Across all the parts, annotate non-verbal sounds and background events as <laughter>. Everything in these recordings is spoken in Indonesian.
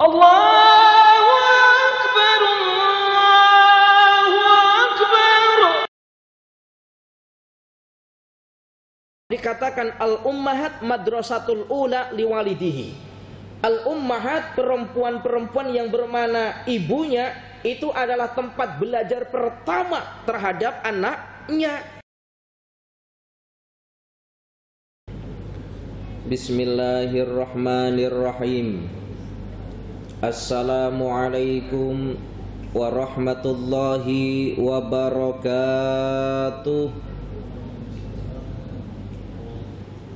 Allahu Akbar Allahu Akbar Dikatakan al-ummahat madrasatul ula liwalidihi. Al-ummahat perempuan-perempuan yang bermana ibunya itu adalah tempat belajar pertama terhadap anaknya. Bismillahirrahmanirrahim. Assalamualaikum warahmatullahi wabarakatuh.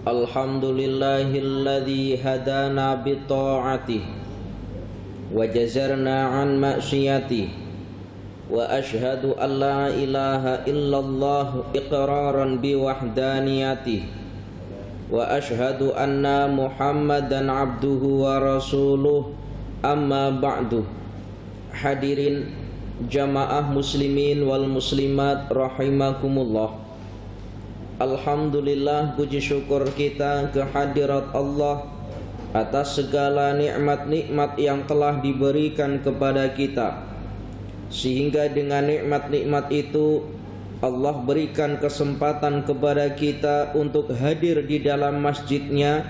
Alhamdulillahilladzi hadana bi ta'atihi wa jazarna an ma'siyatihi wa ashhadu an la ilaha illallah iqraran bi wahdaniyatihi wa ashhadu anna muhammadan abduhu wa rasuluh amma ba'du. Hadirin jamaah muslimin wal muslimat rahimakumullah. Alhamdulillah puji syukur kita kehadirat Allah atas segala nikmat-nikmat yang telah diberikan kepada kita. Sehingga dengan nikmat-nikmat itu Allah berikan kesempatan kepada kita untuk hadir di dalam masjidnya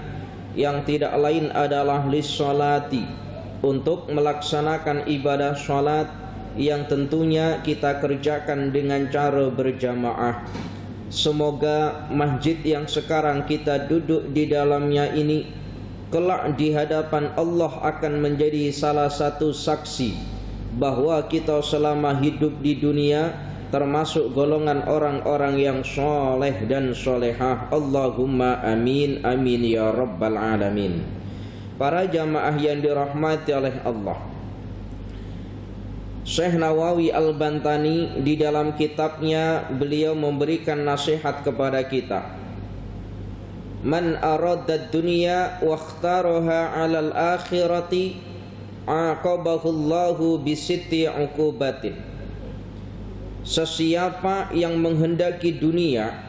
yang tidak lain adalah lissolati untuk melaksanakan ibadah sholat yang tentunya kita kerjakan dengan cara berjamaah. Semoga masjid yang sekarang kita duduk di dalamnya ini kelak di hadapan Allah akan menjadi salah satu saksi bahwa kita selama hidup di dunia termasuk golongan orang-orang yang soleh dan solehah. Allahumma amin amin ya rabbal alamin para jamaah yang dirahmati oleh Allah Syekh Nawawi Al-Bantani di dalam kitabnya beliau memberikan nasihat kepada kita. Man arada dunya wa ikhtaraha 'alal akhirati aqabahu Allahu bisitti 'uqubatin. Sesiapa yang menghendaki dunia,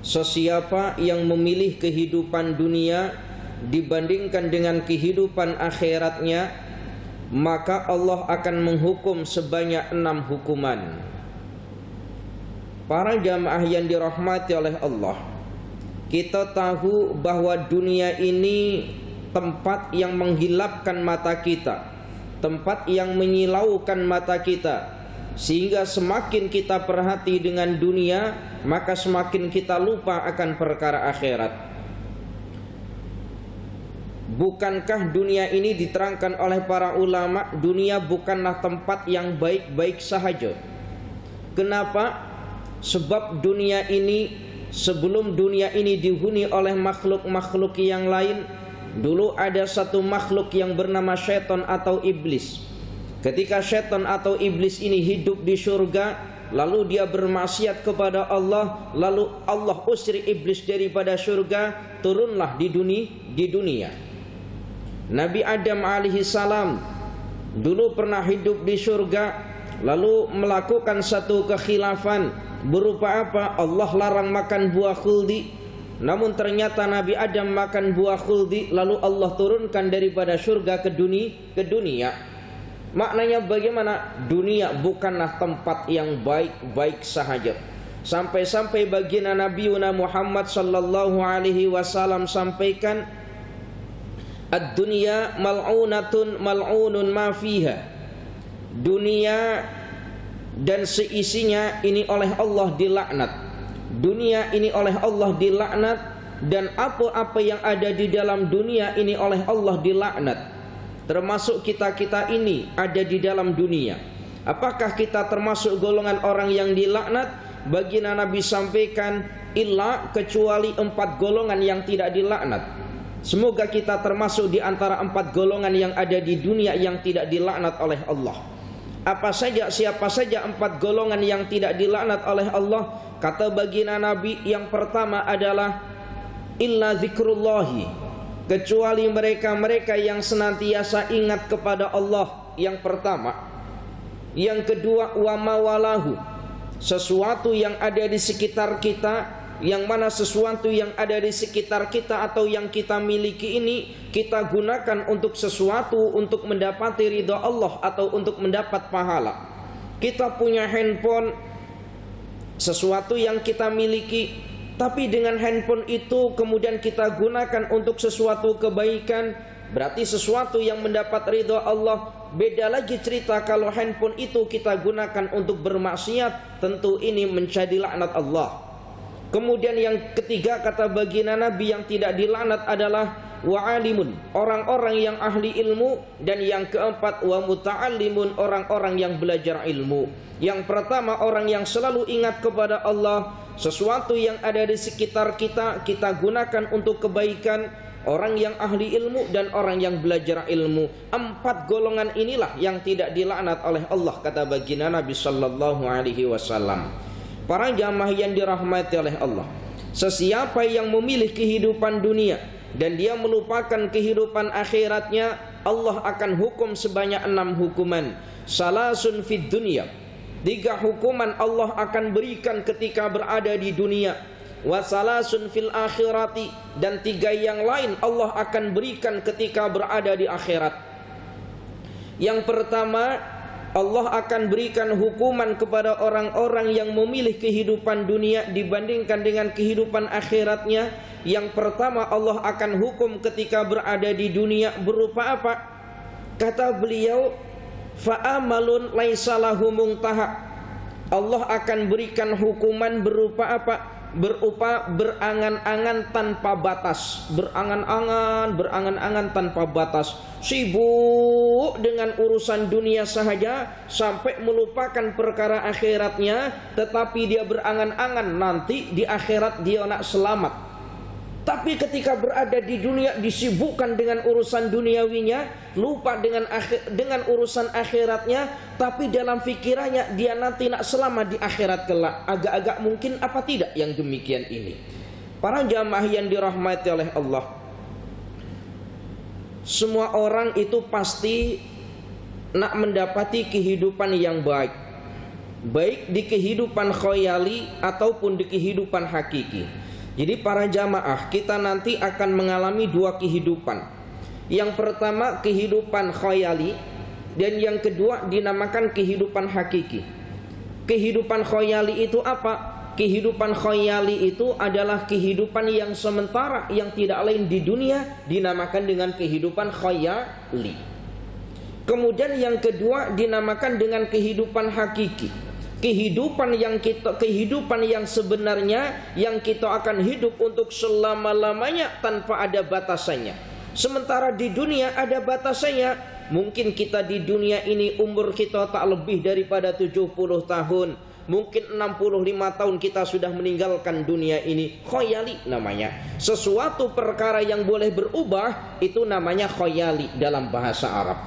sesiapa yang memilih kehidupan dunia dibandingkan dengan kehidupan akhiratnya, maka Allah akan menghukum sebanyak enam hukuman. Para jamaah yang dirahmati oleh Allah, kita tahu bahwa dunia ini tempat yang menghilapkan mata kita, tempat yang menyilaukan mata kita, sehingga semakin kita perhati dengan dunia, maka semakin kita lupa akan perkara akhirat. Bukankah dunia ini diterangkan oleh para ulama Dunia bukanlah tempat yang baik-baik sahaja? Kenapa? Sebab dunia ini Sebelum dunia ini dihuni oleh makhluk-makhluk yang lain Dulu ada satu makhluk yang bernama syaitan atau iblis. Ketika syaitan atau iblis ini hidup di surga Lalu dia bermaksiat kepada Allah Lalu Allah usir iblis daripada surga Turunlah di dunia, di dunia Nabi Adam alaihi salam dulu pernah hidup di surga lalu melakukan satu kekhilafan berupa apa? Allah larang makan buah khuldi. Namun ternyata Nabi Adam makan buah khuldi lalu Allah turunkan daripada surga ke dunia ke dunia. Maknanya bagaimana? Dunia bukanlah tempat yang baik-baik sahaja. Sampai-sampai baginda Nabi Muhammad sallallahu alaihi wasallam sampaikan Ad-dunya mal'unatun mal'unun ma fiha. Dunia dan seisinya ini oleh Allah dilaknat. Dunia ini oleh Allah dilaknat dan apa-apa yang ada di dalam dunia ini oleh Allah dilaknat. Termasuk kita-kita ini ada di dalam dunia. Apakah kita termasuk golongan orang yang dilaknat? Baginda Nabi sampaikan illa kecuali empat golongan yang tidak dilaknat. Semoga kita termasuk di antara empat golongan yang ada di dunia yang tidak dilaknat oleh Allah. Apa saja siapa saja empat golongan yang tidak dilaknat oleh Allah? Kata baginda Nabi yang pertama adalah illa zikrullahi kecuali mereka-mereka yang senantiasa ingat kepada Allah yang pertama. Yang kedua wa mawalahu sesuatu yang ada di sekitar kita yang mana sesuatu yang ada di sekitar kita atau yang kita miliki ini kita gunakan untuk sesuatu untuk mendapati ridha Allah atau untuk mendapat pahala. Kita punya handphone sesuatu yang kita miliki tapi dengan handphone itu kemudian kita gunakan untuk sesuatu kebaikan berarti sesuatu yang mendapat ridha Allah Beda lagi cerita kalau handphone itu kita gunakan untuk bermaksiat, tentu ini menjadi laknat Allah. Kemudian yang ketiga kata baginda Nabi yang tidak dilaknat adalah wa'alimun, orang-orang yang ahli ilmu dan yang keempat wa muta'allimun, orang-orang yang belajar ilmu. Yang pertama orang yang selalu ingat kepada Allah, sesuatu yang ada di sekitar kita kita gunakan untuk kebaikan orang yang ahli ilmu dan orang yang belajar ilmu. Empat golongan inilah yang tidak dilaknat oleh Allah kata baginda Nabi sallallahu alaihi wasallam. Para jamaah yang dirahmati oleh Allah. Sesiapa yang memilih kehidupan dunia dan dia melupakan kehidupan akhiratnya, Allah akan hukum sebanyak enam hukuman. Salasun fid dunia. Tiga hukuman Allah akan berikan ketika berada di dunia wasalasun fil akhirati dan tiga yang lain Allah akan berikan ketika berada di akhirat. Yang pertama, Allah akan berikan hukuman kepada orang-orang yang memilih kehidupan dunia dibandingkan dengan kehidupan akhiratnya. Yang pertama Allah akan hukum ketika berada di dunia berupa apa? Kata beliau, fa'amalun laisalahu mungtaha. Allah akan berikan hukuman berupa apa? Berupa berangan-angan tanpa batas, berangan-angan, berangan-angan tanpa batas, sibuk dengan urusan dunia sahaja sampai melupakan perkara akhiratnya, tetapi dia berangan-angan nanti di akhirat dia nak selamat. Tapi ketika berada di dunia disibukkan dengan urusan duniawinya, lupa dengan akhir, dengan urusan akhiratnya, tapi dalam fikirannya dia nanti nak selamat di akhirat kelak. Agak-agak mungkin apa tidak yang demikian ini? Para jamaah yang dirahmati oleh Allah. Semua orang itu pasti nak mendapati kehidupan yang baik. Baik di kehidupan khoyali ataupun di kehidupan hakiki. Jadi para jamaah kita nanti akan mengalami dua kehidupan. Yang pertama kehidupan khayali dan yang kedua dinamakan kehidupan hakiki. Kehidupan khayali itu apa? Kehidupan khayali itu adalah kehidupan yang sementara yang tidak lain di dunia dinamakan dengan kehidupan khayali. Kemudian yang kedua dinamakan dengan kehidupan hakiki kehidupan yang kita kehidupan yang sebenarnya yang kita akan hidup untuk selama-lamanya tanpa ada batasannya. Sementara di dunia ada batasannya. Mungkin kita di dunia ini umur kita tak lebih daripada 70 tahun. Mungkin 65 tahun kita sudah meninggalkan dunia ini. Khoyali namanya. Sesuatu perkara yang boleh berubah itu namanya khoyali dalam bahasa Arab.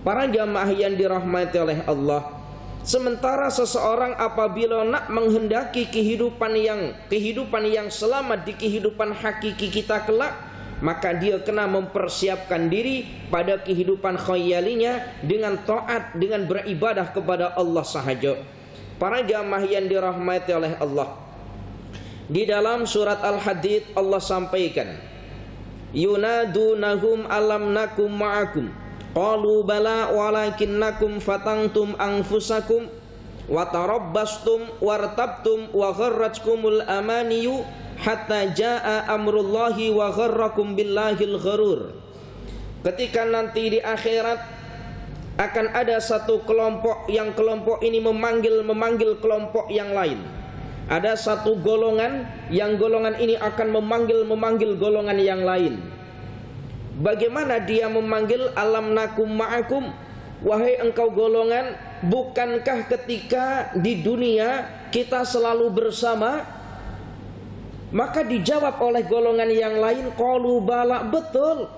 Para jamaah yang dirahmati oleh Allah, Sementara seseorang apabila nak menghendaki kehidupan yang kehidupan yang selamat di kehidupan hakiki kita kelak, maka dia kena mempersiapkan diri pada kehidupan khayalinya dengan taat dengan beribadah kepada Allah sahaja. Para jamaah yang dirahmati oleh Allah. Di dalam surat Al-Hadid Allah sampaikan, Yunadunahum alam nakum ma'akum Qalu bala walakinnakum fatangtum anfusakum wa tarabbastum wartabtum wa gharratkumul amaniyu hatta jaa amrullahi wa gharrakum billahil gharur. Ketika nanti di akhirat akan ada satu kelompok yang kelompok ini memanggil memanggil kelompok yang lain. Ada satu golongan yang golongan ini akan memanggil memanggil golongan yang lain. Bagaimana dia memanggil alam nakum ma'akum? Wahai engkau golongan Bukankah ketika di dunia kita selalu bersama? Maka dijawab oleh golongan yang lain Qalu bala betul.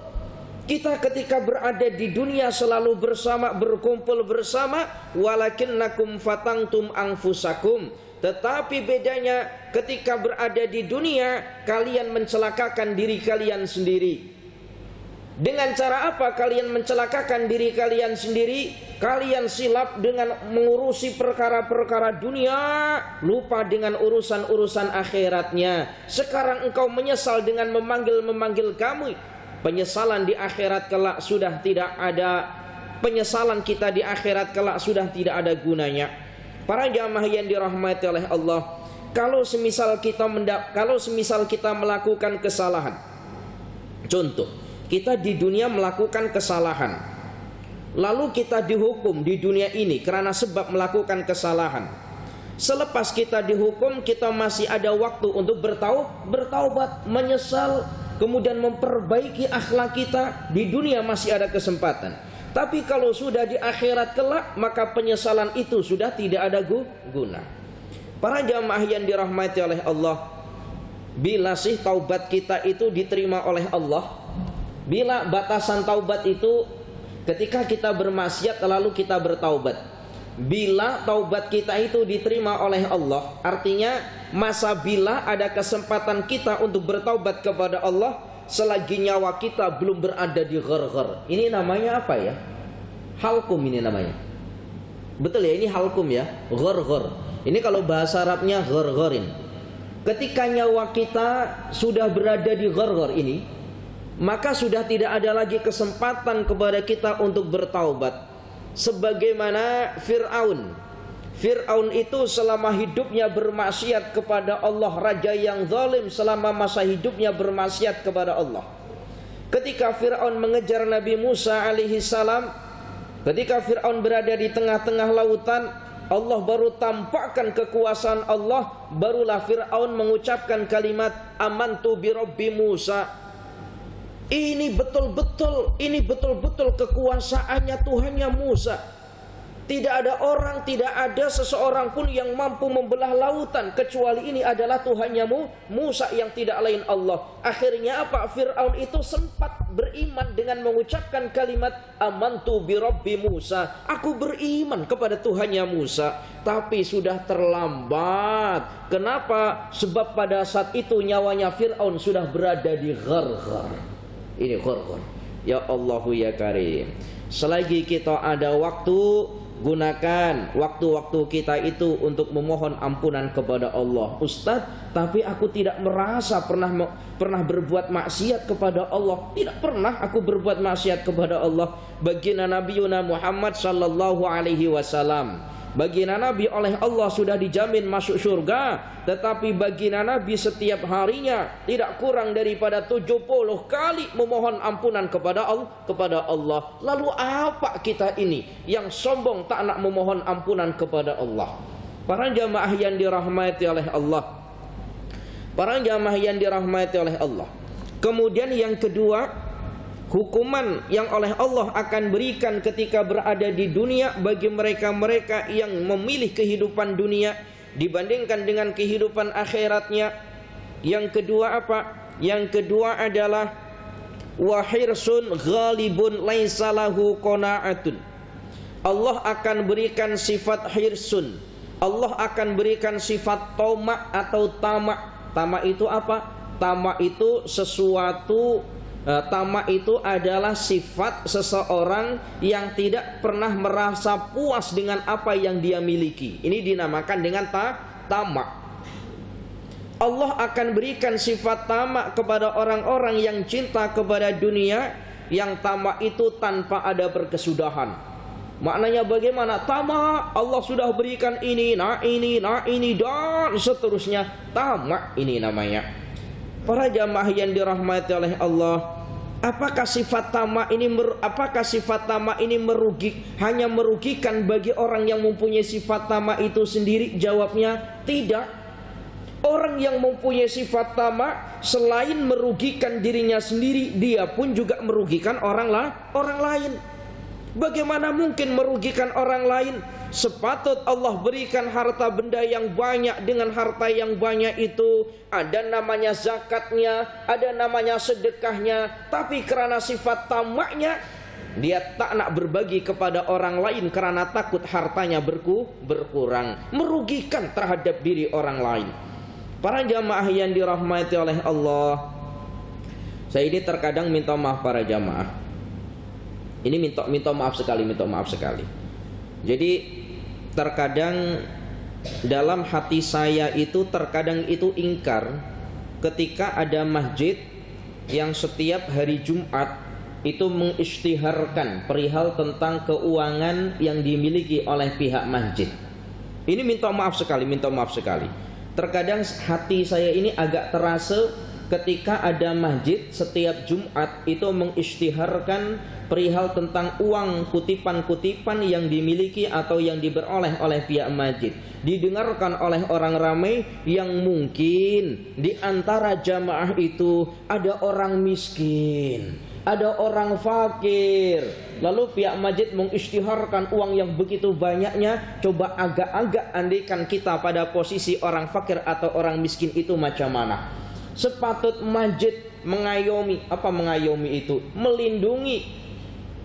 Kita ketika berada di dunia selalu bersama berkumpul bersama walakin nakum fatangtum angfusakum tetapi bedanya ketika berada di dunia kalian mencelakakan diri kalian sendiri Dengan cara apa kalian mencelakakan diri kalian sendiri? Kalian silap dengan mengurusi perkara-perkara dunia, lupa dengan urusan-urusan akhiratnya. Sekarang engkau menyesal dengan memanggil-memanggil kami. Penyesalan di akhirat kelak sudah tidak ada. Penyesalan kita di akhirat kelak sudah tidak ada gunanya. Para jamaah yang dirahmati oleh Allah, kalau semisal kita mendap, kalau semisal kita melakukan kesalahan, contoh, kita di dunia melakukan kesalahan. Lalu kita dihukum di dunia ini karena sebab melakukan kesalahan. Selepas kita dihukum, kita masih ada waktu untuk bertau bertaubat, menyesal, kemudian memperbaiki akhlak kita. Di dunia masih ada kesempatan. Tapi kalau sudah di akhirat kelak, maka penyesalan itu sudah tidak ada guna. Para jamaah yang dirahmati oleh Allah, bila sih taubat kita itu diterima oleh Allah, Bila batasan taubat itu ketika kita bermaksiat lalu kita bertaubat. Bila taubat kita itu diterima oleh Allah, artinya masa bila ada kesempatan kita untuk bertaubat kepada Allah selagi nyawa kita belum berada di ghar-ghar. Ini namanya apa ya? Halkum ini namanya. Betul ya, ini halkum ya, ghar-ghar. Ini kalau bahasa Arabnya ghar-gharin. Ketika nyawa kita sudah berada di ghar-ghar ini, maka sudah tidak ada lagi kesempatan kepada kita untuk bertaubat. Sebagaimana Firaun. Firaun itu selama hidupnya bermaksiat kepada Allah raja yang zalim selama masa hidupnya bermaksiat kepada Allah. Ketika Firaun mengejar Nabi Musa alaihi salam ketika Firaun berada di tengah-tengah lautan Allah baru tampakkan kekuasaan Allah barulah Firaun mengucapkan kalimat amantu bi rabbi Musa ini betul-betul, ini betul-betul kekuasaannya Tuhannya Musa. Tidak ada orang, tidak ada seseorang pun yang mampu membelah lautan kecuali ini adalah Tuhannya Musa yang tidak lain Allah. Akhirnya apa? Firaun itu sempat beriman dengan mengucapkan kalimat amantu bi rabbi Musa. Aku beriman kepada Tuhannya Musa, tapi sudah terlambat. Kenapa? Sebab pada saat itu nyawanya Firaun sudah berada di ghar-ghar. Ini korban. Ya Allahu ya Karim. Selagi kita ada waktu, gunakan waktu-waktu kita itu untuk memohon ampunan kepada Allah. Ustadz, tapi aku tidak merasa pernah pernah berbuat maksiat kepada Allah. Tidak pernah aku berbuat maksiat kepada Allah. Baginda Nabi Muhammad sallallahu alaihi wasallam Baginda Nabi oleh Allah sudah dijamin masuk surga Tetapi baginda Nabi setiap harinya Tidak kurang daripada 70 kali memohon ampunan kepada Allah, kepada Allah. Lalu apa kita ini yang sombong tak nak memohon ampunan kepada Allah? Para jamaah yang dirahmati oleh Allah. Para jamaah yang dirahmati oleh Allah. Kemudian yang kedua hukuman yang oleh Allah akan berikan ketika berada di dunia bagi mereka-mereka yang memilih kehidupan dunia dibandingkan dengan kehidupan akhiratnya. Yang kedua apa? Yang kedua adalah wahirsun ghalibun laisa lahu qanaatun. Allah akan berikan sifat hirsun. Allah akan berikan sifat tamak atau tamak. Tamak itu apa? Tamak itu sesuatu tamak itu adalah sifat seseorang yang tidak pernah merasa puas dengan apa yang dia miliki. Ini dinamakan dengan ta tamak. Allah akan berikan sifat tamak kepada orang-orang yang cinta kepada dunia yang tamak itu tanpa ada berkesudahan. Maknanya bagaimana? Tamak Allah sudah berikan ini, nah ini, nah ini dan seterusnya. Tamak ini namanya. Para jamaah yang dirahmati oleh Allah, apakah sifat tamak ini apakah sifat tamak ini merugi hanya merugikan bagi orang yang mempunyai sifat tamak itu sendiri? Jawabnya tidak. Orang yang mempunyai sifat tamak selain merugikan dirinya sendiri, dia pun juga merugikan orang lah, orang lain. Bagaimana mungkin merugikan orang lain? Sepatut Allah berikan harta benda yang banyak dengan harta yang banyak itu ada namanya zakatnya, ada namanya sedekahnya, tapi karena sifat tamaknya dia tak nak berbagi kepada orang lain karena takut hartanya berku, berkurang, merugikan terhadap diri orang lain. Para jamaah yang dirahmati oleh Allah, Saya ini terkadang minta maaf para jamaah. Ini minta minta maaf sekali, minta maaf sekali. Jadi terkadang dalam hati saya itu terkadang itu ingkar ketika ada masjid yang setiap hari Jumat itu mengisytiharkan perihal tentang keuangan yang dimiliki oleh pihak masjid. Ini minta maaf sekali, minta maaf sekali. Terkadang hati saya ini agak terasa ketika ada masjid setiap Jumat itu mengisytiharkan perihal tentang uang kutipan-kutipan yang dimiliki atau yang diperoleh oleh pihak masjid. Didengarkan oleh orang ramai yang mungkin di antara jamaah itu ada orang miskin ada orang fakir. Lalu pihak masjid mengisytiharkan uang yang begitu banyaknya coba agak-agak andikan kita pada posisi orang fakir atau orang miskin itu macam mana sepatut masjid mengayomi. Apa mengayomi itu? Melindungi.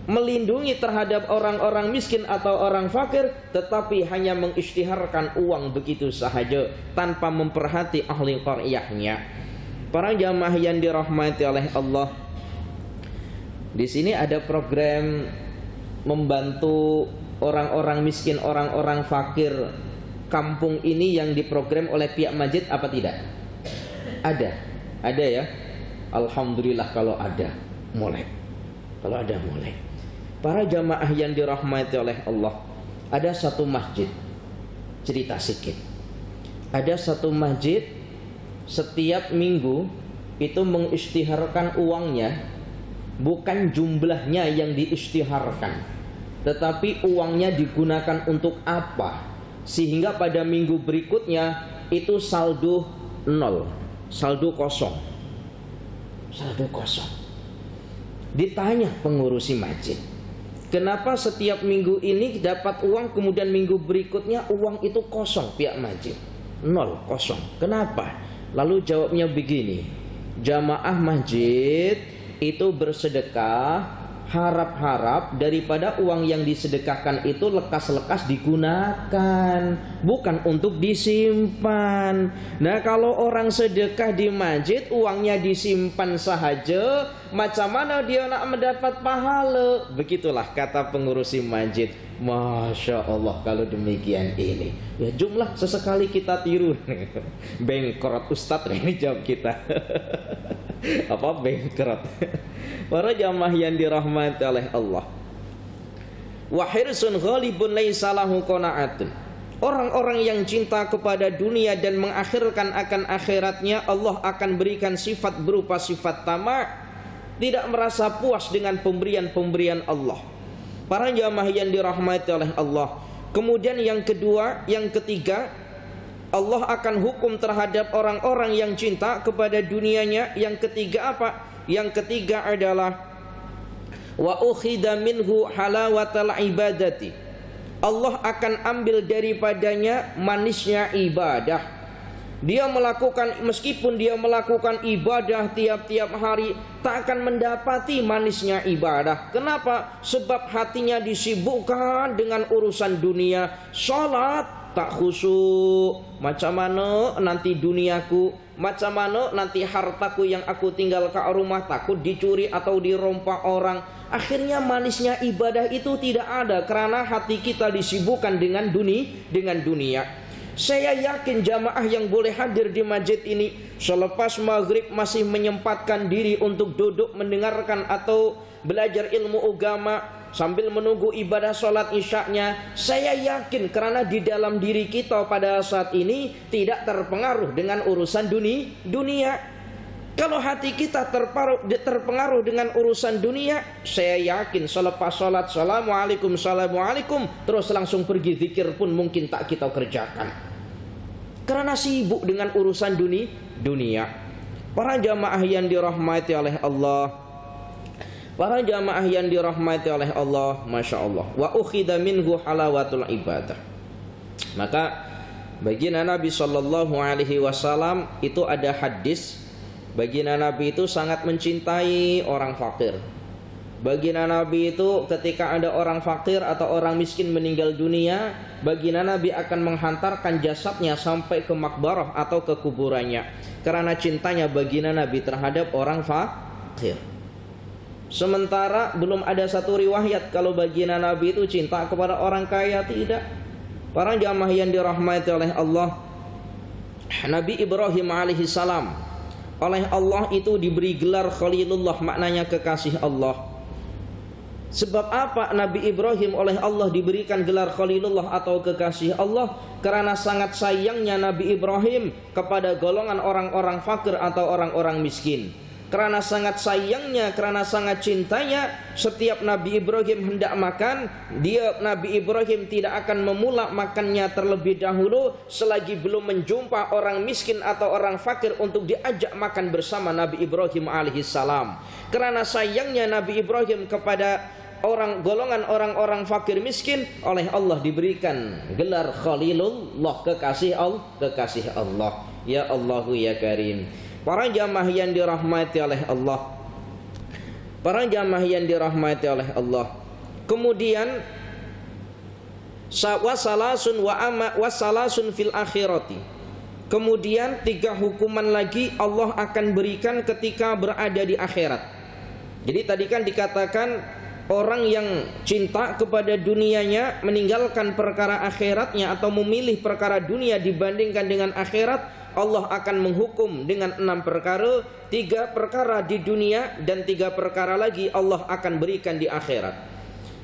Melindungi terhadap orang-orang miskin atau orang fakir tetapi hanya mengisytiharkan uang begitu sahaja tanpa memperhati ahli qaryahnya. Para jamaah yang dirahmati oleh Allah di sini ada program membantu orang-orang miskin orang-orang fakir. Kampung ini yang diprogram oleh pihak masjid apa tidak ada, ada ya. Alhamdulillah kalau ada, mulai. Kalau ada mulai. Para jamaah yang dirahmati oleh Allah, ada satu masjid. Cerita sedikit. Ada satu masjid setiap minggu itu mengisytiharkan uangnya bukan jumlahnya yang diisytiharkan tetapi uangnya digunakan untuk apa sehingga pada minggu berikutnya itu saldo nol saldo kosong. Saldo kosong. Ditanya pengurusi masjid, kenapa setiap minggu ini dapat uang kemudian minggu berikutnya uang itu kosong pihak masjid? Nol, kosong. Kenapa? Lalu jawabnya begini, jamaah masjid itu bersedekah harap-harap daripada uang yang disedekahkan itu lekas-lekas digunakan bukan untuk disimpan. Nah kalau orang sedekah di masjid uangnya disimpan sahaja macam mana dia nak mendapat pahala? Begitulah kata pengurusi masjid. Masya Allah kalau demikian ini. Ya jumlah sesekali kita tiru. <laughs> Bengkrot Ustadz ini jawab kita <laughs> Apa bengkrot Para jamaah yang dirahmati oleh Allah. Wahirsun ghalibun laisa qana'atun. Orang-orang yang cinta kepada dunia dan mengakhirkan akan akhiratnya Allah akan berikan sifat berupa sifat tamak. Tidak merasa puas dengan pemberian-pemberian Allah. Para jamaah yang dirahmati oleh Allah. Kemudian yang kedua, yang ketiga, Allah akan hukum terhadap orang-orang yang cinta kepada dunianya. Yang ketiga apa? Yang ketiga adalah wa ukhida minhu halawatal ibadati. Allah akan ambil daripadanya manisnya ibadah. Dia melakukan meskipun dia melakukan ibadah tiap-tiap hari tak akan mendapati manisnya ibadah. Kenapa? Sebab hatinya disibukkan dengan urusan dunia. Salat tak khusyuk. Macam mana nanti duniaku? Macam mana nanti hartaku yang aku tinggal ke rumah takut dicuri atau dirompak orang? Akhirnya manisnya ibadah itu tidak ada karena hati kita disibukkan dengan dunia, dengan dunia. Saya yakin jamaah yang boleh hadir di masjid ini selepas maghrib masih menyempatkan diri untuk duduk mendengarkan atau belajar ilmu agama sambil menunggu ibadah sholat isyaknya. Saya yakin karena di dalam diri kita pada saat ini tidak terpengaruh dengan urusan dunia. dunia. Kalau hati kita terpengaruh dengan urusan dunia, saya yakin selepas sholat, Assalamualaikum, Assalamualaikum, terus langsung pergi zikir pun mungkin tak kita kerjakan. Karena sibuk dengan urusan dunia, dunia. Para jamaah yang dirahmati oleh Allah, para jamaah yang dirahmati oleh Allah, masya Allah. Wa ukhida minhu halawatul ibadah. Maka bagi Nabi Shallallahu Alaihi Wasallam itu ada hadis bagi Nabi itu sangat mencintai orang fakir Baginda Nabi itu ketika ada orang fakir atau orang miskin meninggal dunia, baginda Nabi akan menghantarkan jasadnya sampai ke makbarah atau ke kuburannya. Karena cintanya baginda Nabi terhadap orang fa fakir. Sementara belum ada satu riwayat kalau baginda Nabi itu cinta kepada orang kaya tidak. Para jamaah yang dirahmati oleh Allah, Nabi Ibrahim alaihi salam oleh Allah itu diberi gelar Khalilullah maknanya kekasih Allah. Sebab apa Nabi Ibrahim oleh Allah diberikan gelar Khalilullah atau kekasih Allah? Karena sangat sayangnya Nabi Ibrahim kepada golongan orang-orang fakir atau orang-orang miskin. Karena sangat sayangnya, karena sangat cintanya, setiap Nabi Ibrahim hendak makan, dia Nabi Ibrahim tidak akan memulak makannya terlebih dahulu selagi belum menjumpa orang miskin atau orang fakir untuk diajak makan bersama Nabi Ibrahim alaihissalam. Karena sayangnya Nabi Ibrahim kepada orang golongan orang-orang fakir miskin oleh Allah diberikan gelar Khalilullah kekasih Allah kekasih Allah ya Allahu ya Karim Para jamaah yang dirahmati oleh Allah. Para jamaah yang dirahmati oleh Allah. Kemudian wasalasun wa ama wasalasun fil akhirati. Kemudian tiga hukuman lagi Allah akan berikan ketika berada di akhirat. Jadi tadi kan dikatakan orang yang cinta kepada dunianya meninggalkan perkara akhiratnya atau memilih perkara dunia dibandingkan dengan akhirat Allah akan menghukum dengan enam perkara, tiga perkara di dunia dan tiga perkara lagi Allah akan berikan di akhirat.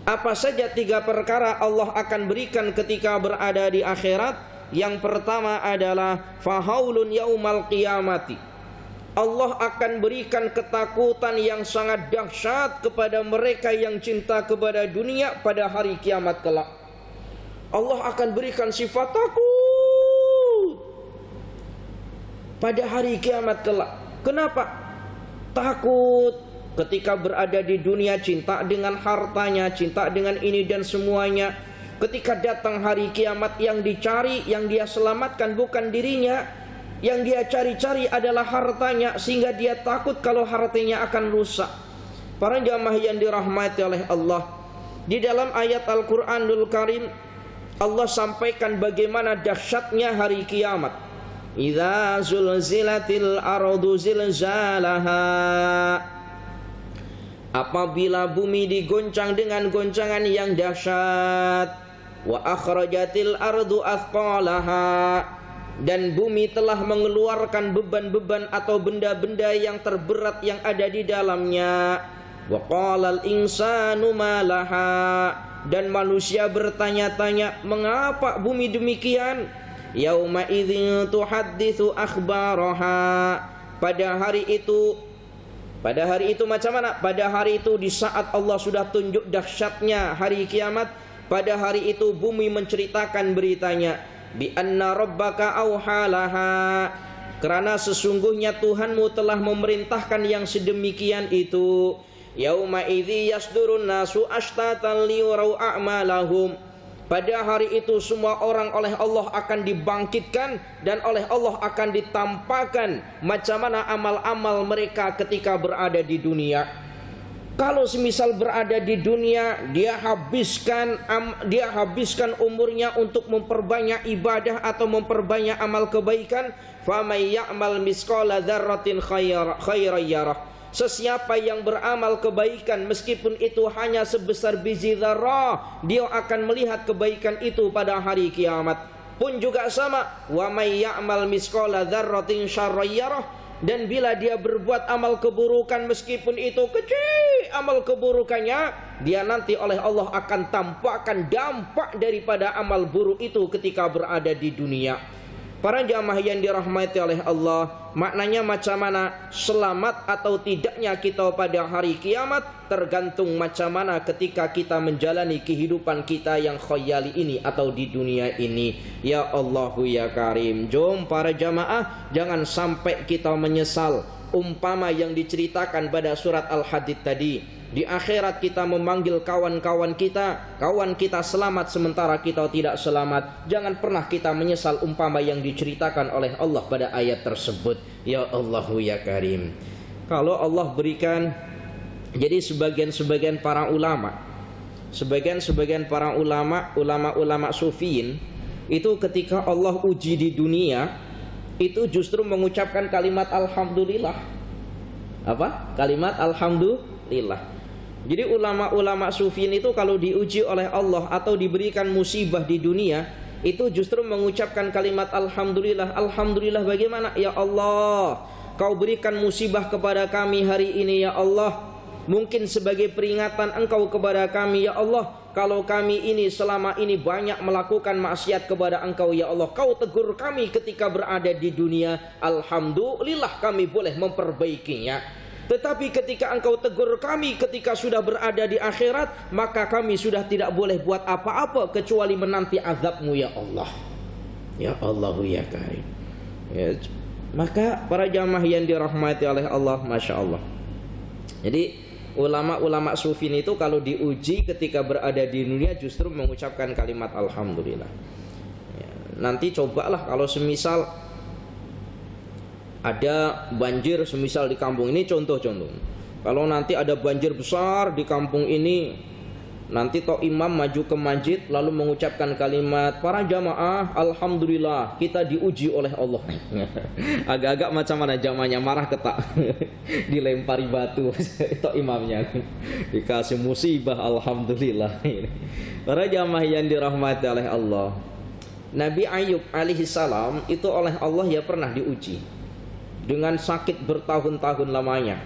Apa saja tiga perkara Allah akan berikan ketika berada di akhirat? Yang pertama adalah fahaulun yaumal qiyamati. Allah akan berikan ketakutan yang sangat dahsyat kepada mereka yang cinta kepada dunia pada hari kiamat kelak. Allah akan berikan sifat takut pada hari kiamat kelak. Kenapa? Takut ketika berada di dunia cinta dengan hartanya, cinta dengan ini dan semuanya. Ketika datang hari kiamat yang dicari, yang dia selamatkan bukan dirinya, yang dia cari-cari adalah hartanya sehingga dia takut kalau hartanya akan rusak. Para jamaah yang dirahmati oleh Allah, di dalam ayat Al-Qur'anul Karim Allah sampaikan bagaimana dahsyatnya hari kiamat. Idza zulzilatil ardu zilzalaha Apabila bumi digoncang dengan goncangan yang dahsyat wa akhrajatil ardu athqalaha dan bumi telah mengeluarkan beban-beban atau benda-benda yang terberat yang ada di dalamnya. Wa qalal insanu malaha dan manusia bertanya-tanya mengapa bumi demikian? Yauma idzin tuhadditsu akhbaraha. Pada hari itu pada hari itu macam mana? Pada hari itu di saat Allah sudah tunjuk dahsyatnya hari kiamat pada hari itu bumi menceritakan beritanya bi anna rabbaka auhalaha karena sesungguhnya Tuhanmu telah memerintahkan yang sedemikian itu. Yauma idzi yasdurun nasu ashtatan a'malahum. Pada hari itu semua orang oleh Allah akan dibangkitkan dan oleh Allah akan ditampakkan macam mana amal-amal mereka ketika berada di dunia. Kalau semisal berada di dunia, dia habiskan dia habiskan umurnya untuk memperbanyak ibadah atau memperbanyak amal kebaikan, famay ya'mal misqala dzarratin khairan yarah Sesiapa yang beramal kebaikan meskipun itu hanya sebesar biji zarah, dia akan melihat kebaikan itu pada hari kiamat. Pun juga sama, wa may ya'mal misqala dzarratin syarrayyarah dan bila dia berbuat amal keburukan meskipun itu kecil amal keburukannya dia nanti oleh Allah akan tampakkan dampak daripada amal buruk itu ketika berada di dunia Para jamaah yang dirahmati oleh Allah, maknanya macam mana selamat atau tidaknya kita pada hari kiamat tergantung macam mana ketika kita menjalani kehidupan kita yang khayali ini atau di dunia ini. Ya Allahu ya Karim. Jom para jamaah jangan sampai kita menyesal umpama yang diceritakan pada surat Al-Hadid tadi di akhirat kita memanggil kawan-kawan kita, kawan kita selamat sementara kita tidak selamat. Jangan pernah kita menyesal umpama yang diceritakan oleh Allah pada ayat tersebut. Ya Allahu ya Karim. Kalau Allah berikan jadi sebagian-sebagian para ulama, sebagian-sebagian para ulama, ulama-ulama sufiin itu ketika Allah uji di dunia itu justru mengucapkan kalimat alhamdulillah apa? Kalimat alhamdulillah. Jadi ulama-ulama sufin itu kalau diuji oleh Allah atau diberikan musibah di dunia, itu justru mengucapkan kalimat alhamdulillah. Alhamdulillah bagaimana? Ya Allah, Kau berikan musibah kepada kami hari ini ya Allah. Mungkin sebagai peringatan Engkau kepada kami ya Allah kalau kami ini selama ini banyak melakukan maksiat kepada Engkau ya Allah Kau tegur kami ketika berada di dunia Alhamdulillah kami boleh memperbaikinya tetapi ketika engkau tegur kami ketika sudah berada di akhirat Maka kami sudah tidak boleh buat apa-apa Kecuali menanti azabmu ya Allah. Ya Allah ya Karim. Ya, Maka para jamaah yang dirahmati oleh Allah Masya Allah. Jadi ulama-ulama sufin itu kalau diuji ketika berada di dunia Justru mengucapkan kalimat Alhamdulillah. Ya, Nanti cobalah kalau semisal ada banjir semisal di kampung ini contoh-contoh. Kalau nanti ada banjir besar di kampung ini, nanti toh imam maju ke masjid lalu mengucapkan kalimat para jamaah alhamdulillah kita diuji oleh Allah. <laughs> Agak-agak macam mana jamaahnya marah ketak <laughs> dilempari batu <laughs> itu imamnya dikasih musibah alhamdulillah. Para jamaah yang dirahmati oleh Allah. Nabi Ayub alaihi salam itu oleh Allah ya pernah diuji dengan sakit bertahun-tahun lamanya.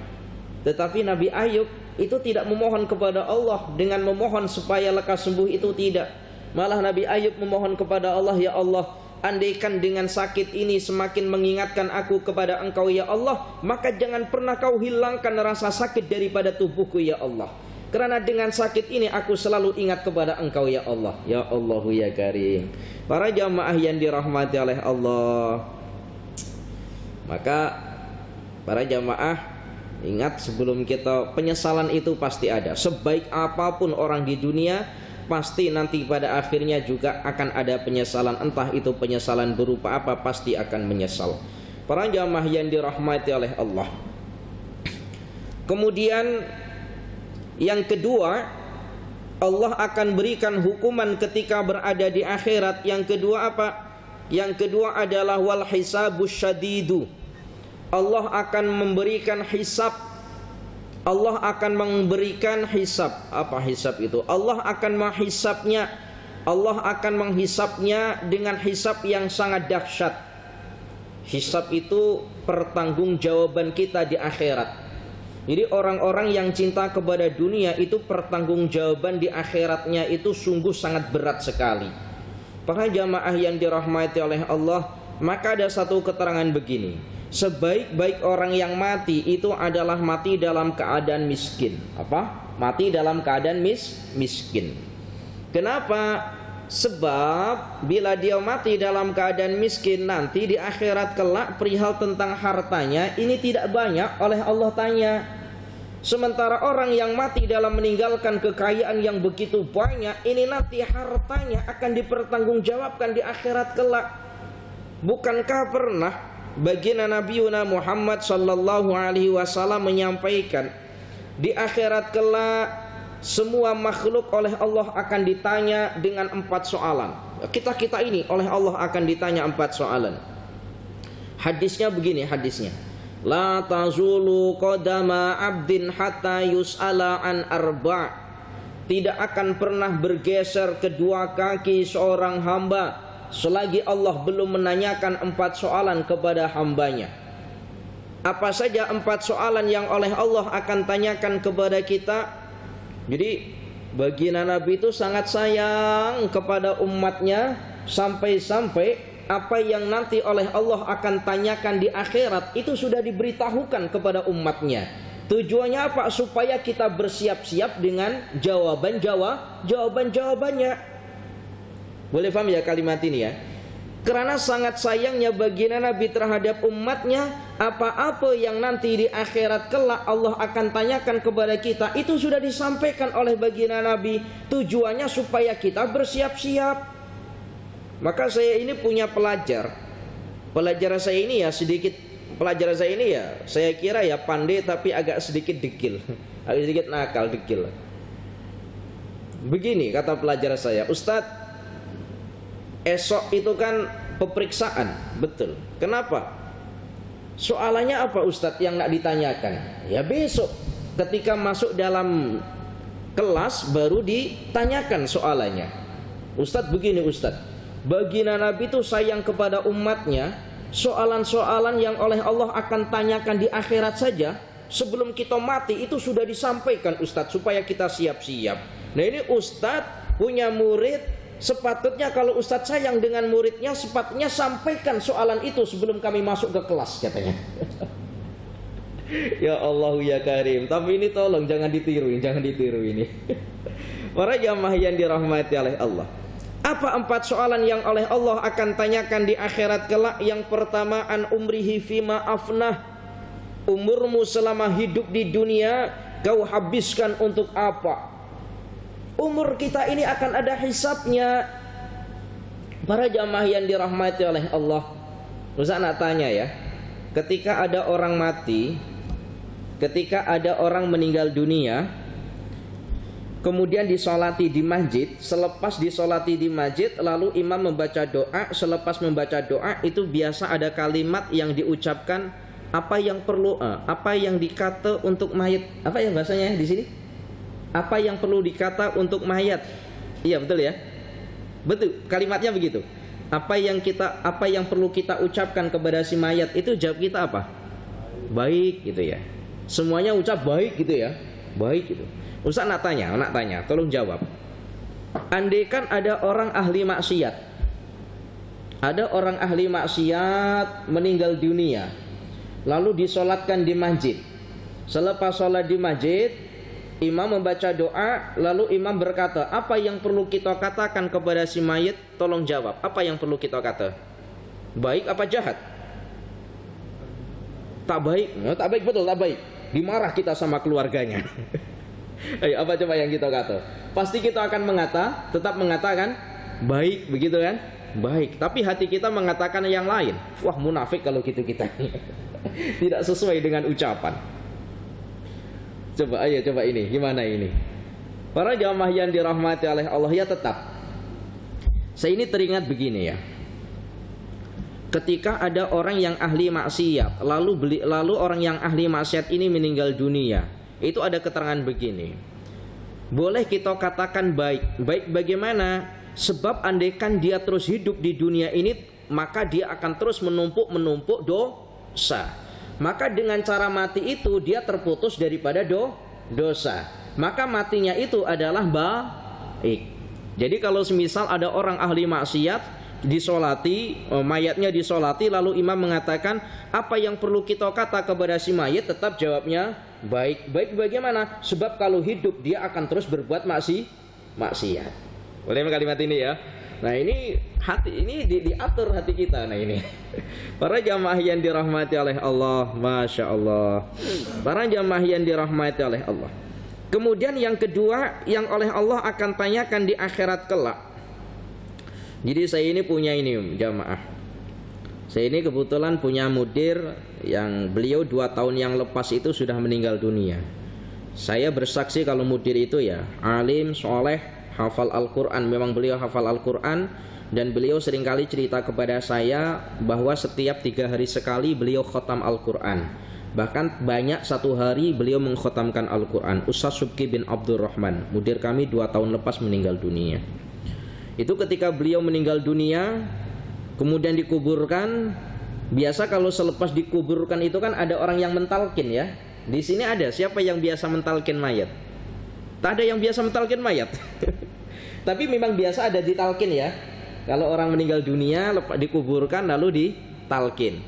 Tetapi Nabi Ayub itu tidak memohon kepada Allah dengan memohon supaya lekas sembuh itu tidak. Malah Nabi Ayub memohon kepada Allah, "Ya Allah, andaikan dengan sakit ini semakin mengingatkan aku kepada Engkau ya Allah, maka jangan pernah Kau hilangkan rasa sakit daripada tubuhku ya Allah." Karena dengan sakit ini aku selalu ingat kepada Engkau ya Allah. Ya Allah ya Karim. Para jamaah yang dirahmati oleh Allah. Maka para jamaah ingat sebelum kita penyesalan itu pasti ada. Sebaik apa pun orang di dunia pasti nanti pada akhirnya juga akan ada penyesalan entah itu penyesalan berupa apa pasti akan menyesal. Para jamaah yang dirahmati oleh Allah. Kemudian yang kedua Allah akan berikan hukuman ketika berada di akhirat. Yang kedua apa? Yang kedua adalah wal hisabus syadidu Allah akan memberikan hisab. Allah akan memberikan hisab. Apa hisab itu? Allah akan menghisapnya. Allah akan menghisapnya dengan hisab yang sangat dahsyat. Hisab itu pertanggungjawaban kita di akhirat. Jadi orang-orang yang cinta kepada dunia itu pertanggungjawaban di akhiratnya itu sungguh sangat berat sekali. Para jamaah yang dirahmati oleh Allah maka ada satu keterangan begini Sebaik-baik orang yang mati itu adalah mati dalam keadaan miskin. Apa? Mati dalam keadaan mis miskin. Kenapa? Sebab bila dia mati dalam keadaan miskin nanti di akhirat kelak perihal tentang hartanya ini tidak banyak oleh Allah tanya. Sementara orang yang mati dalam meninggalkan kekayaan yang begitu banyak ini nanti hartanya akan dipertanggungjawabkan di akhirat kelak. Bukankah pernah baginda Nabi Muhammad sallallahu alaihi wasallam menyampaikan di akhirat kelak semua makhluk oleh Allah akan ditanya dengan empat soalan. Kita-kita ini oleh Allah akan ditanya empat soalan. Hadisnya begini hadisnya. La tazulu qadama abdin hatta yus'ala an arba' Tidak akan pernah bergeser kedua kaki seorang hamba selagi Allah belum menanyakan empat soalan kepada hambanya. Apa saja empat soalan yang oleh Allah akan tanyakan kepada kita? Jadi baginda Nabi itu sangat sayang kepada umatnya sampai-sampai apa yang nanti oleh Allah akan tanyakan di akhirat itu sudah diberitahukan kepada umatnya. Tujuannya apa? Supaya kita bersiap-siap dengan jawaban jawab jawaban jawabannya. Boleh paham ya kalimat ini ya? Karena sangat sayangnya baginda Nabi terhadap umatnya Apa-apa yang nanti di akhirat kelak Allah akan tanyakan kepada kita Itu sudah disampaikan oleh baginda Nabi. Tujuannya supaya kita bersiap-siap. Maka saya ini punya pelajar. Pelajar saya ini ya sedikit Pelajar saya ini ya Saya kira ya pandai tapi agak sedikit dekil. <laughs> Agak sedikit nakal dekil. Begini kata pelajar saya Ustadz esok itu kan pemeriksaan, betul. Kenapa? Soalannya apa Ustadz yang nak ditanyakan? Ya besok ketika masuk dalam kelas baru ditanyakan soalannya. Ustadz begini Ustadz, baginda Nabi itu sayang kepada umatnya, soalan-soalan yang oleh Allah akan tanyakan di akhirat saja sebelum kita mati itu sudah disampaikan Ustadz supaya kita siap-siap. Nah ini Ustadz punya murid Sepatutnya kalau Ustadz sayang dengan muridnya Sepatutnya sampaikan soalan itu sebelum kami masuk ke kelas katanya. <laughs> Ya Allah ya Karim. Tapi ini tolong jangan ditiru Jangan ditiru ini. <laughs> Para jamaah yang dirahmati oleh Allah. Apa empat soalan yang oleh Allah akan tanyakan di akhirat kelak? Yang pertama an umrihi fima afnah. Umurmu selama hidup di dunia Kau habiskan untuk apa Umur kita ini akan ada hisapnya. Para jamaah yang dirahmati oleh Allah. Ustaz nak tanya ya. Ketika ada orang mati, ketika ada orang meninggal dunia, kemudian disolati di masjid, selepas disolati di masjid, lalu imam membaca doa, selepas membaca doa itu biasa ada kalimat yang diucapkan apa yang perlu, eh, apa yang dikata untuk mayat, apa ya bahasanya di sini? Apa yang perlu dikata untuk mayat. Iya betul ya. Betul, kalimatnya begitu. Apa yang kita apa yang perlu kita ucapkan kepada si mayat itu jawab kita apa? Baik gitu ya. Semuanya ucap baik gitu ya. Baik gitu. Ustaz nak tanya, nak tanya, tolong jawab. Andai kan ada orang ahli maksiat. Ada orang ahli maksiat meninggal dunia. Lalu disolatkan di masjid. Selepas sholat di masjid, Imam membaca doa, lalu imam berkata, apa yang perlu kita katakan kepada si mayit? Tolong jawab, apa yang perlu kita kata? Baik apa jahat? Tak baik, no, tak baik betul, tak baik. Dimarah kita sama keluarganya. Ayo, <laughs> apa coba yang kita kata? Pasti kita akan mengata, tetap mengatakan baik, begitu kan? Baik, tapi hati kita mengatakan yang lain. Wah, munafik kalau gitu kita. <laughs> Tidak sesuai dengan ucapan. Coba ayo coba ini gimana ini? Para jamaah yang dirahmati oleh Allah ya tetap. Saya ini teringat begini ya. Ketika ada orang yang ahli maksiat, lalu beli, lalu orang yang ahli maksiat ini meninggal dunia, itu ada keterangan begini. Boleh kita katakan baik, baik bagaimana? Sebab andaikan dia terus hidup di dunia ini, maka dia akan terus menumpuk menumpuk dosa maka dengan cara mati itu dia terputus daripada do dosa. Maka matinya itu adalah baik. Jadi kalau semisal ada orang ahli maksiat disolati, eh, mayatnya disolati lalu imam mengatakan apa yang perlu kita kata kepada si mayat tetap jawabnya baik. Baik bagaimana? Sebab kalau hidup dia akan terus berbuat maksi maksiat. Boleh kalimat ini ya? Nah ini hati ini di, diatur hati kita. Nah ini <laughs> para jamaah yang dirahmati oleh Allah, masya Allah. Para jamaah yang dirahmati oleh Allah. Kemudian yang kedua yang oleh Allah akan tanyakan di akhirat kelak. Jadi saya ini punya ini jamaah. Saya ini kebetulan punya mudir yang beliau dua tahun yang lepas itu sudah meninggal dunia. Saya bersaksi kalau mudir itu ya alim, soleh, hafal Al-Quran. Memang beliau hafal Al-Quran Dan beliau sering kali cerita kepada saya Bahwa setiap tiga hari sekali beliau khotam Al-Quran. Bahkan banyak satu hari beliau mengkhotamkan Al-Quran. Ustaz Subki bin Abdurrahman Mudir kami dua tahun lepas meninggal dunia. Itu ketika beliau meninggal dunia Kemudian dikuburkan. Biasa kalau selepas dikuburkan itu kan ada orang yang mentalkin ya. Di sini ada. Siapa yang biasa mentalkin mayat? Tak ada yang biasa mentalkin mayat. <laughs> Tapi memang biasa ada di talkin ya. Kalau orang meninggal dunia dikuburkan lalu ditalkin.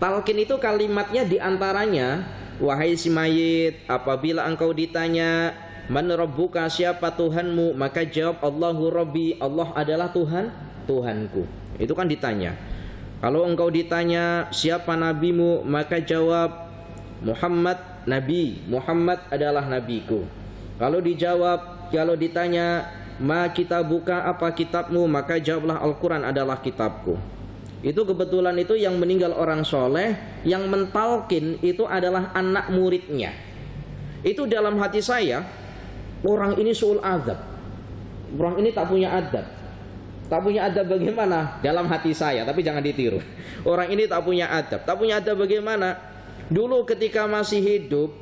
Talkin itu kalimatnya di antaranya wahai si mayit apabila engkau ditanya man rabbuka siapa Tuhanmu maka jawab Allahu Rabbi Allah adalah Tuhan Tuhanku. Itu kan ditanya. Kalau engkau ditanya siapa nabimu maka jawab Muhammad nabi Muhammad adalah nabiku. Kalau dijawab kalau ditanya Ma kita buka apa kitabmu Maka jawablah Al-Quran adalah kitabku Itu kebetulan itu yang meninggal orang soleh Yang mentalkin itu adalah anak muridnya Itu dalam hati saya Orang ini suul adab Orang ini tak punya adab Tak punya adab bagaimana? Dalam hati saya, tapi jangan ditiru. Orang ini tak punya adab. Tak punya adab bagaimana? Dulu ketika masih hidup,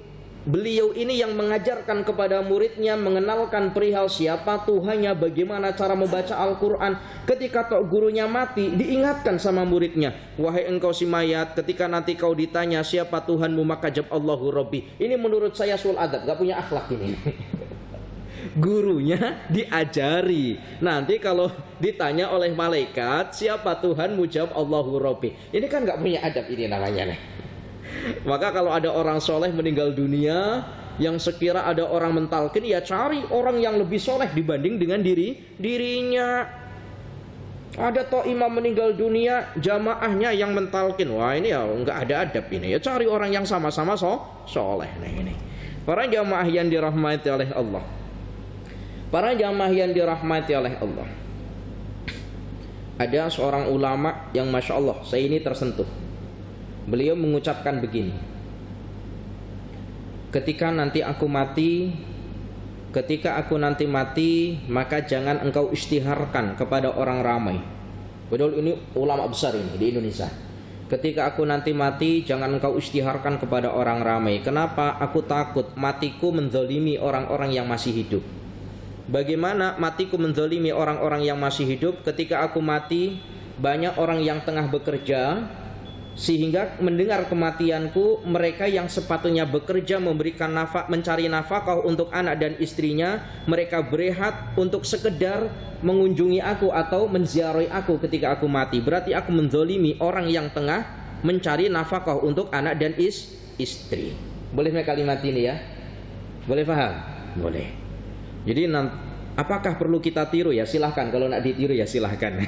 beliau ini yang mengajarkan kepada muridnya mengenalkan perihal siapa Tuhannya, bagaimana cara membaca Al-Quran. Ketika tok gurunya mati, diingatkan sama muridnya, wahai engkau si mayat, ketika nanti kau ditanya siapa Tuhanmu maka jawab Allahu Rabbi. Ini menurut saya sul adab, gak punya akhlak ini. <laughs> gurunya diajari. Nanti kalau ditanya oleh malaikat siapa Tuhan jawab Allahu Rabbi. Ini kan nggak punya adab ini namanya nih. Maka kalau ada orang soleh meninggal dunia yang sekira ada orang mentalkin ya cari orang yang lebih soleh dibanding dengan diri dirinya. Ada toh imam meninggal dunia jamaahnya yang mentalkin. Wah ini ya nggak ada adab ini. Ya cari orang yang sama-sama so soleh. Nah ini. Para jamaah yang dirahmati oleh Allah. Para jamaah yang dirahmati oleh Allah. Ada seorang ulama yang Masya Allah Saya ini tersentuh Beliau mengucapkan begini Ketika nanti aku mati Ketika aku nanti mati Maka jangan engkau istiharkan kepada orang ramai Betul ini ulama besar ini di Indonesia Ketika aku nanti mati, jangan engkau istiharkan kepada orang ramai. Kenapa? Aku takut matiku menzolimi orang-orang yang masih hidup. Bagaimana matiku menzolimi orang-orang yang masih hidup Ketika aku mati Banyak orang yang tengah bekerja Sehingga mendengar kematianku Mereka yang sepatutnya bekerja Memberikan nafak, mencari nafkah untuk anak dan istrinya Mereka berehat untuk sekedar mengunjungi aku Atau menziarahi aku ketika aku mati Berarti aku menzolimi orang yang tengah Mencari nafkah untuk anak dan is, istri Boleh kalimat ini ya? Boleh paham? Boleh jadi apakah perlu kita tiru? Ya silahkan. Kalau nak ditiru ya silahkan.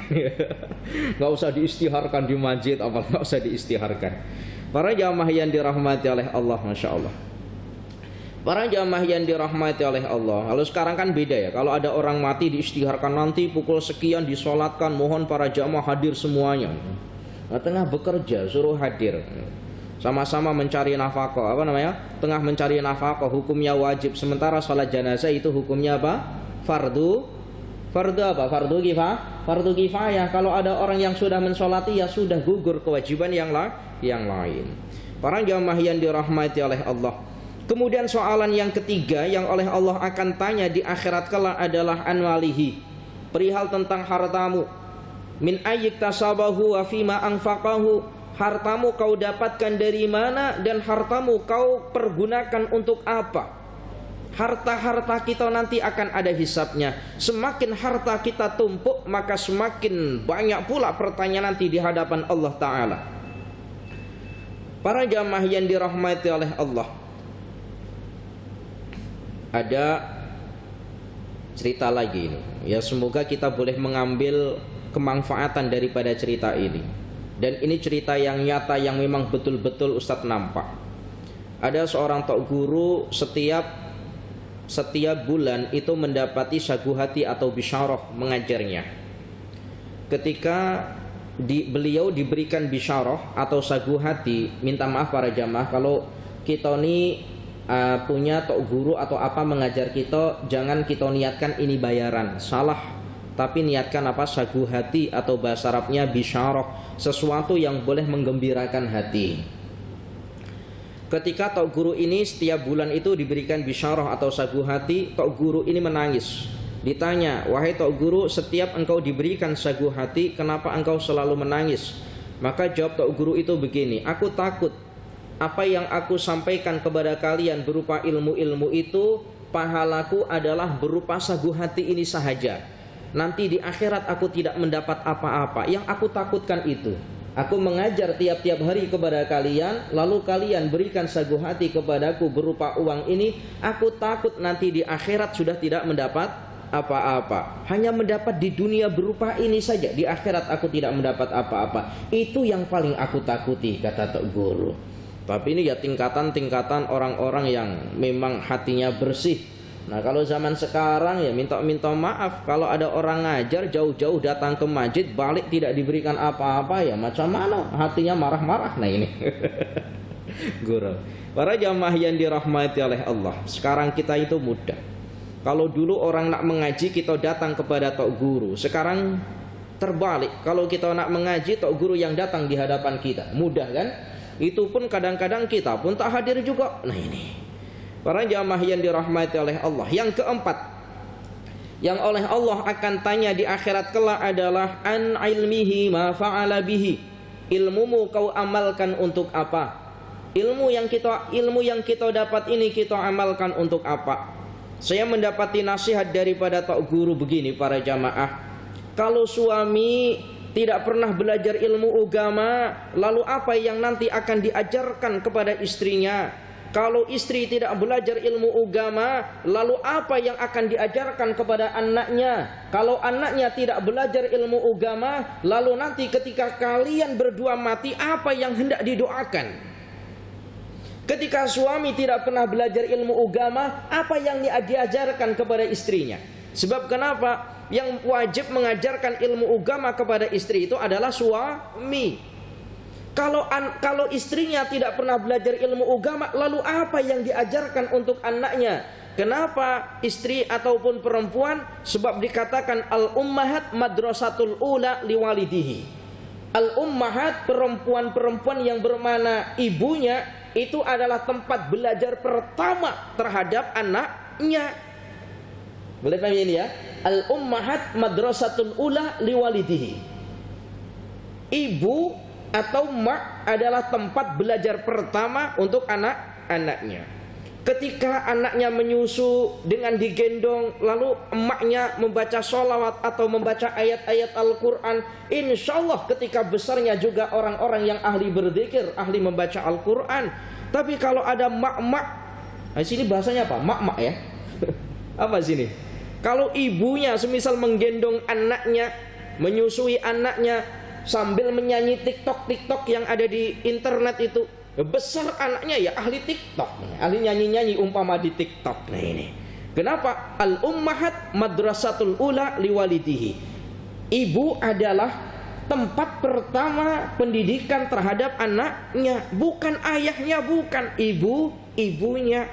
<laughs> Nggak usah diistiharkan di masjid apa nggak usah diistiharkan. Para jamaah yang dirahmati oleh Allah masya Allah. Para jamaah yang dirahmati oleh Allah. Lalu sekarang kan beda ya. Kalau ada orang mati diistiharkan nanti Pukul sekian disolatkan Mohon para jamaah hadir semuanya. Nah, Tengah bekerja suruh hadir. Sama-sama mencari nafkah apa namanya? Tengah mencari nafkah hukumnya wajib. Sementara sholat jenazah itu hukumnya apa fardu. Fardu apa? Fardu kifah fardu kifayah. Kalau ada orang yang sudah mensolati ya sudah gugur kewajiban yang lah yang lain. Para jamaah yang dirahmati oleh Allah. Kemudian soalan yang ketiga yang oleh Allah akan tanya di akhirat kala adalah anwalihi perihal tentang hartamu. Min ayyik tasabahu wa fima anfaqahu. Hartamu kau dapatkan dari mana dan hartamu kau pergunakan untuk apa harta-harta kita nanti akan ada hisapnya. Semakin harta kita tumpuk maka semakin banyak pula pertanyaan nanti di hadapan Allah Ta'ala. Para jamaah yang dirahmati oleh Allah. Ada cerita lagi ini. Ya semoga kita boleh mengambil kemanfaatan daripada cerita ini. Dan ini cerita yang nyata yang memang betul-betul Ustadz nampak. Ada seorang tok guru setiap setiap bulan itu mendapati sagu hati atau bisyarah mengajarnya. Ketika di, beliau diberikan bisyarah atau sagu hati, minta maaf para jamaah kalau kita ini uh, punya tok guru atau apa mengajar kita, jangan kita niatkan ini bayaran. Salah tapi niatkan apa sagu hati atau bahasa Arabnya bisyarah sesuatu yang boleh menggembirakan hati ketika tok guru ini setiap bulan itu diberikan bisyarah atau sagu hati tok guru ini menangis ditanya wahai tok guru setiap engkau diberikan sagu hati kenapa engkau selalu menangis maka jawab tok guru itu begini aku takut apa yang aku sampaikan kepada kalian berupa ilmu-ilmu itu pahalaku adalah berupa sagu hati ini sahaja nanti di akhirat aku tidak mendapat apa-apa. Yang aku takutkan itu. Aku mengajar tiap-tiap hari kepada kalian, lalu kalian berikan sagu hati kepadaku berupa uang ini. Aku takut nanti di akhirat sudah tidak mendapat apa-apa. Hanya mendapat di dunia berupa ini saja. Di akhirat aku tidak mendapat apa-apa. Itu yang paling aku takuti, kata Tok Guru. Tapi ini ya tingkatan-tingkatan orang-orang yang memang hatinya bersih Nah kalau zaman sekarang ya minta-minta maaf. Kalau ada orang ngajar jauh-jauh datang ke masjid Balik tidak diberikan apa-apa ya Macam mana hatinya marah-marah? Nah ini. <laughs> Guru Para jamaah yang dirahmati oleh Allah Sekarang kita itu mudah. Kalau dulu orang nak mengaji kita datang kepada tok guru. Sekarang terbalik. Kalau kita nak mengaji tok guru yang datang di hadapan kita. Mudah kan? Itu pun kadang-kadang kita pun tak hadir juga. Nah ini para jamaah yang dirahmati oleh Allah. Yang keempat yang oleh Allah akan tanya di akhirat kelak adalah an ilmihi ma fa'ala bihi? Ilmumu kau amalkan untuk apa? Ilmu yang kita ilmu yang kita dapat ini kita amalkan untuk apa? Saya mendapati nasihat daripada tok guru begini para jamaah. Kalau suami tidak pernah belajar ilmu agama, lalu apa yang nanti akan diajarkan kepada istrinya? Kalau istri tidak belajar ilmu agama, lalu apa yang akan diajarkan kepada anaknya? Kalau anaknya tidak belajar ilmu agama, lalu nanti ketika kalian berdua mati, apa yang hendak didoakan? Ketika suami tidak pernah belajar ilmu agama, apa yang diajarkan kepada istrinya? Sebab kenapa? yang wajib mengajarkan ilmu agama kepada istri itu adalah suami. Kalau an, kalau istrinya tidak pernah belajar ilmu agama, lalu apa yang diajarkan untuk anaknya? Kenapa istri ataupun perempuan? Sebab dikatakan al ummahat madrasatul ula liwalidihi. Al ummahat perempuan-perempuan yang bermana ibunya itu adalah tempat belajar pertama terhadap anaknya. Boleh paham ini ya? Al ummahat madrasatul ula liwalidihi. Ibu atau mak adalah tempat belajar pertama untuk anak-anaknya. Ketika anaknya menyusu dengan digendong lalu emaknya membaca sholawat atau membaca ayat-ayat Al-Quran Insya Allah ketika besarnya juga orang-orang yang ahli berzikir, ahli membaca Al-Quran Tapi kalau ada mak-mak Nah sini bahasanya apa? Mak-mak ya <laughs> Apa sini? Kalau ibunya semisal menggendong anaknya, menyusui anaknya sambil menyanyi TikTok-TikTok yang ada di internet itu, besar anaknya ya ahli TikTok, ahli nyanyi-nyanyi umpama di TikTok. Nah ini. Kenapa? Al ummahat madrasatul ula liwalidihi. Ibu adalah tempat pertama pendidikan terhadap anaknya, bukan ayahnya, bukan ibu, ibunya.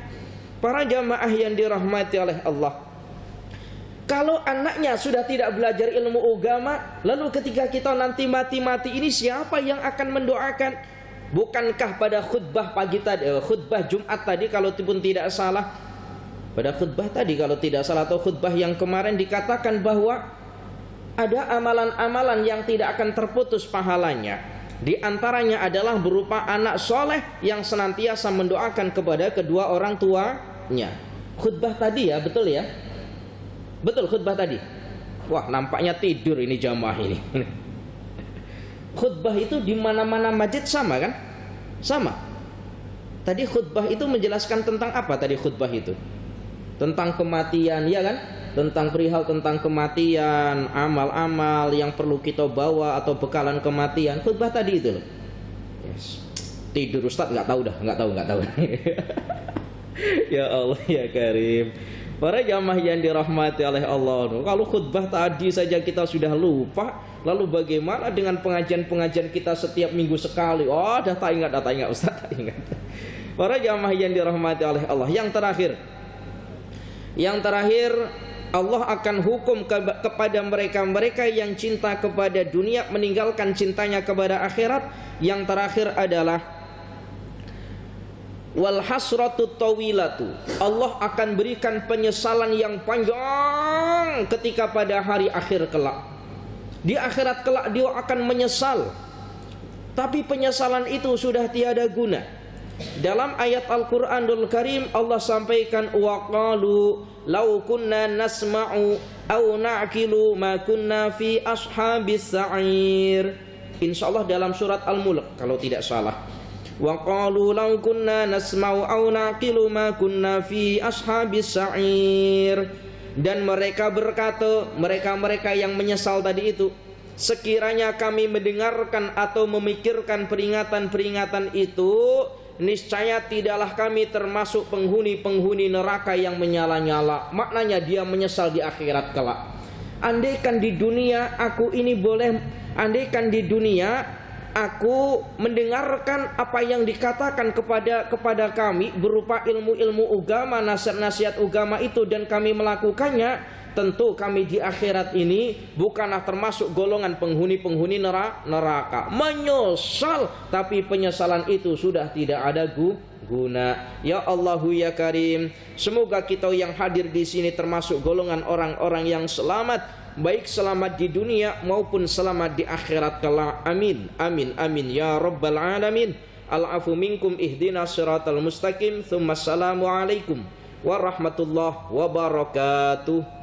Para jamaah yang dirahmati oleh Allah. Kalau anaknya sudah tidak belajar ilmu agama, lalu ketika kita nanti mati-mati ini siapa yang akan mendoakan? Bukankah pada khutbah pagi tadi, eh, khutbah Jumat tadi kalau pun tidak salah, pada khutbah tadi kalau tidak salah atau khutbah yang kemarin dikatakan bahwa ada amalan-amalan yang tidak akan terputus pahalanya. Di antaranya adalah berupa anak soleh yang senantiasa mendoakan kepada kedua orang tuanya. Khutbah tadi ya, betul ya? Betul khutbah tadi. Wah, nampaknya tidur ini jamaah ini. <laughs> khutbah itu di mana-mana masjid sama kan? Sama. Tadi khutbah itu menjelaskan tentang apa tadi khutbah itu? Tentang kematian, ya kan? Tentang perihal tentang kematian, amal-amal yang perlu kita bawa atau bekalan kematian. Khutbah tadi itu loh. Yes. Tidur Ustaz nggak tahu dah, nggak tahu, nggak tahu. <laughs> ya Allah ya Karim. Para jamaah yang dirahmati oleh Allah Kalau khutbah tadi saja kita sudah lupa Lalu bagaimana dengan pengajian-pengajian kita setiap minggu sekali? Oh dah tak ingat, dah tak ingat Ustaz tak ingat. Para jamaah yang dirahmati oleh Allah. Yang terakhir Yang terakhir Allah akan hukum ke kepada mereka-mereka yang cinta kepada dunia Meninggalkan cintanya kepada akhirat. Yang terakhir adalah wal hasratu tawilatu. Allah akan berikan penyesalan yang panjang ketika pada hari akhir kelak. Di akhirat kelak dia akan menyesal. Tapi penyesalan itu sudah tiada guna. Dalam ayat Al-Qur'anul Karim Allah sampaikan waqalu law kunna nasma'u aw na'qilu ma kunna fi ashabis sa'ir. Insyaallah dalam surat Al-Mulk kalau tidak salah وقالوا لو كنا نسمع أو نعقل ما كنا في أصحاب السعير dan mereka berkata mereka-mereka yang menyesal tadi itu sekiranya kami mendengarkan atau memikirkan peringatan-peringatan itu niscaya tidaklah kami termasuk penghuni-penghuni neraka yang menyala-nyala maknanya dia menyesal di akhirat kelak andaikan di dunia aku ini boleh andaikan di dunia aku mendengarkan apa yang dikatakan kepada kepada kami berupa ilmu-ilmu agama, nasihat-nasihat agama itu dan kami melakukannya, tentu kami di akhirat ini bukanlah termasuk golongan penghuni-penghuni neraka. Menyesal, tapi penyesalan itu sudah tidak ada guna. Ya Allahu ya Karim, semoga kita yang hadir di sini termasuk golongan orang-orang yang selamat baik selamat di dunia maupun selamat di akhirat kelak. Amin. Amin. Amin ya rabbal alamin. Al-afu minkum ihdina siratal mustaqim. Thumma assalamu alaikum warahmatullahi wabarakatuh.